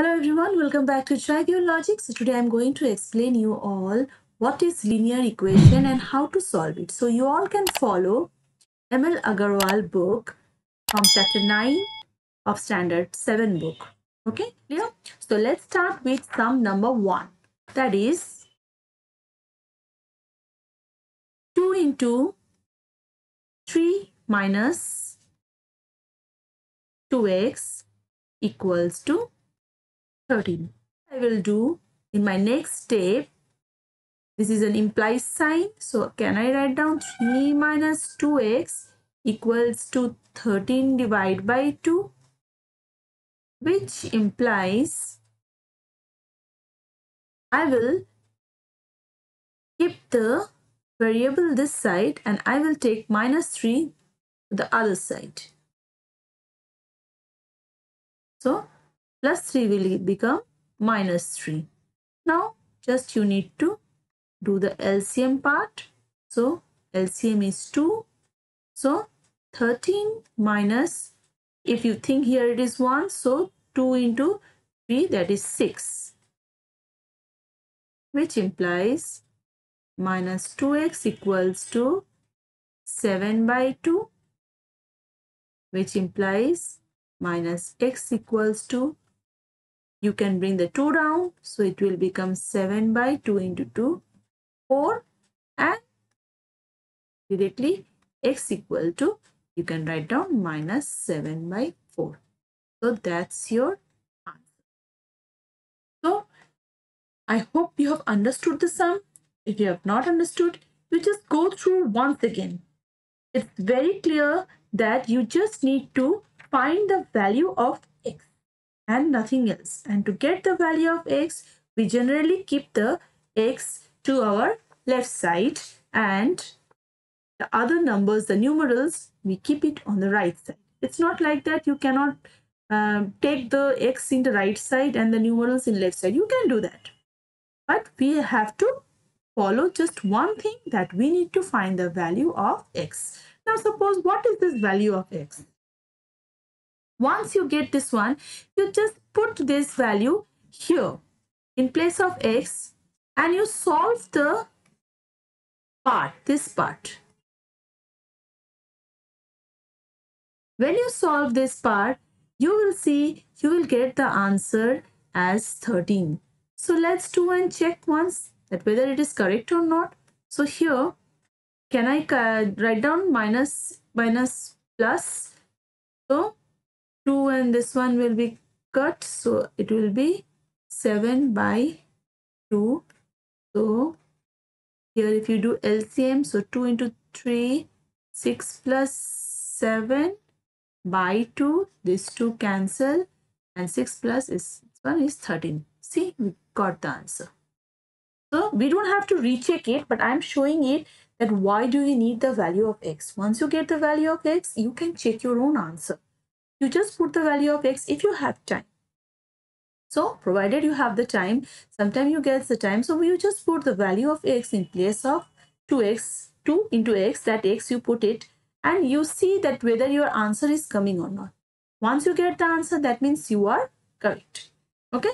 Hello everyone, welcome back to Try Logic. So today I'm going to explain you all what is linear equation and how to solve it. So you all can follow ML Aggarwal book from chapter 9 of standard 7 book. Okay, clear? So let's start with sum number 1. That is 2 into 3 minus 2x equals to 13. I will do in my next step. This is an implies sign. So can I write down 3 minus 2x equals to 13 divided by 2 which implies I will keep the variable this side and I will take minus 3 to the other side. So plus 3 will become minus 3. Now just you need to do the LCM part. So LCM is 2. So 13 minus, if you think here it is 1, so 2 into 3 that is 6. Which implies minus 2x equals to 7 by 2 which implies minus x equals to you can bring the 2 down so it will become 7 by 2 into 2 4 and directly x equal to you can write down minus 7 by 4 so that's your answer. So i hope you have understood the sum. If you have not understood you just go through once again. It's very clear that you just need to find the value of x and nothing else. And to get the value of x, we generally keep the x to our left side and the other numbers, the numerals, we keep it on the right side. It's not like that you cannot um, take the x in the right side and the numerals in left side. You can do that. But we have to follow just one thing that we need to find the value of x. Now suppose what is this value of x? Once you get this one, you just put this value here in place of x and you solve the part, this part. When you solve this part, you will see you will get the answer as 13. So let's do and check once that whether it is correct or not. So here, can I write down minus, minus plus? So 2 and this one will be cut. So it will be 7 by 2 so here if you do LCM so 2 into 3 6 plus 7 by 2 these two cancel. And 6 plus is one is 13 see we got the answer. So we don't have to recheck it but i'm showing it that why do you need the value of x? Once you get the value of x you can check your own answer you just put the value of x if you have time. So provided you have the time, sometimes you get the time. So you just put the value of x in place of 2x, 2 into x, that x you put it and you see that whether your answer is coming or not. Once you get the answer, that means you are correct. Okay.